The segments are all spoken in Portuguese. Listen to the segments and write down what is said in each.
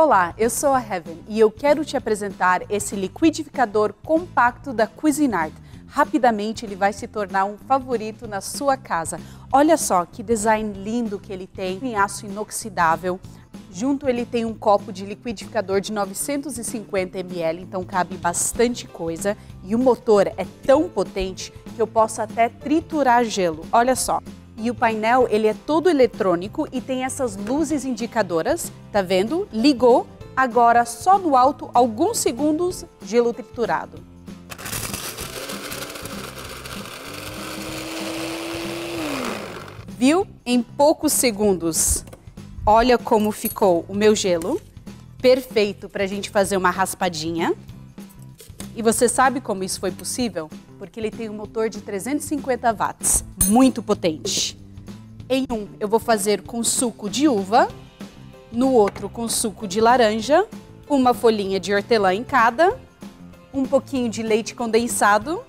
Olá, eu sou a Heaven e eu quero te apresentar esse liquidificador compacto da Cuisinart. Rapidamente ele vai se tornar um favorito na sua casa. Olha só que design lindo que ele tem em aço inoxidável. Junto ele tem um copo de liquidificador de 950 ml, então cabe bastante coisa. E o motor é tão potente que eu posso até triturar gelo. Olha só. E o painel, ele é todo eletrônico e tem essas luzes indicadoras, tá vendo? Ligou, agora só no alto, alguns segundos, gelo triturado. Viu? Em poucos segundos. Olha como ficou o meu gelo. Perfeito para a gente fazer uma raspadinha. E você sabe como isso foi possível? Porque ele tem um motor de 350 watts, muito potente. Em um eu vou fazer com suco de uva, no outro com suco de laranja, uma folhinha de hortelã em cada, um pouquinho de leite condensado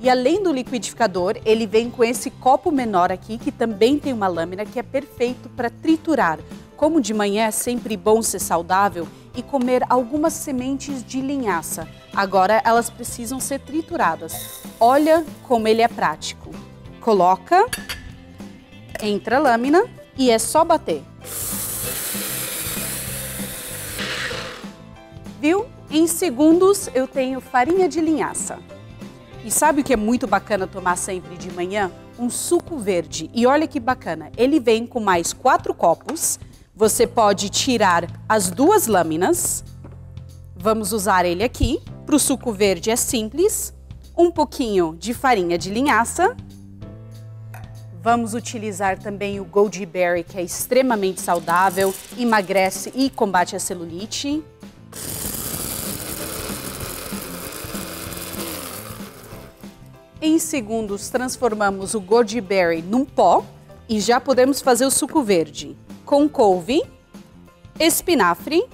e além do liquidificador, ele vem com esse copo menor aqui, que também tem uma lâmina que é perfeito para triturar. Como de manhã é sempre bom ser saudável e comer algumas sementes de linhaça. Agora elas precisam ser trituradas. Olha como ele é prático. Coloca, entra a lâmina e é só bater. Viu? Em segundos eu tenho farinha de linhaça. E sabe o que é muito bacana tomar sempre de manhã? Um suco verde. E olha que bacana, ele vem com mais quatro copos. Você pode tirar as duas lâminas. Vamos usar ele aqui. Para o suco verde é simples. Um pouquinho de farinha de linhaça. Vamos utilizar também o Goji Berry, que é extremamente saudável, emagrece e combate a celulite. Em segundos, transformamos o goji berry num pó e já podemos fazer o suco verde com couve, espinafre,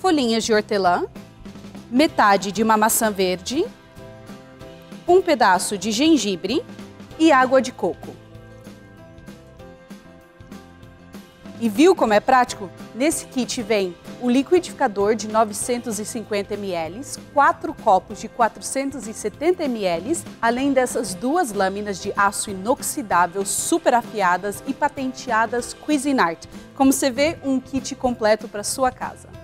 folhinhas de hortelã, metade de uma maçã verde, um pedaço de gengibre e água de coco. E viu como é prático? Nesse kit vem o liquidificador de 950 ml, quatro copos de 470 ml, além dessas duas lâminas de aço inoxidável super afiadas e patenteadas Cuisinart. Como você vê, um kit completo para sua casa.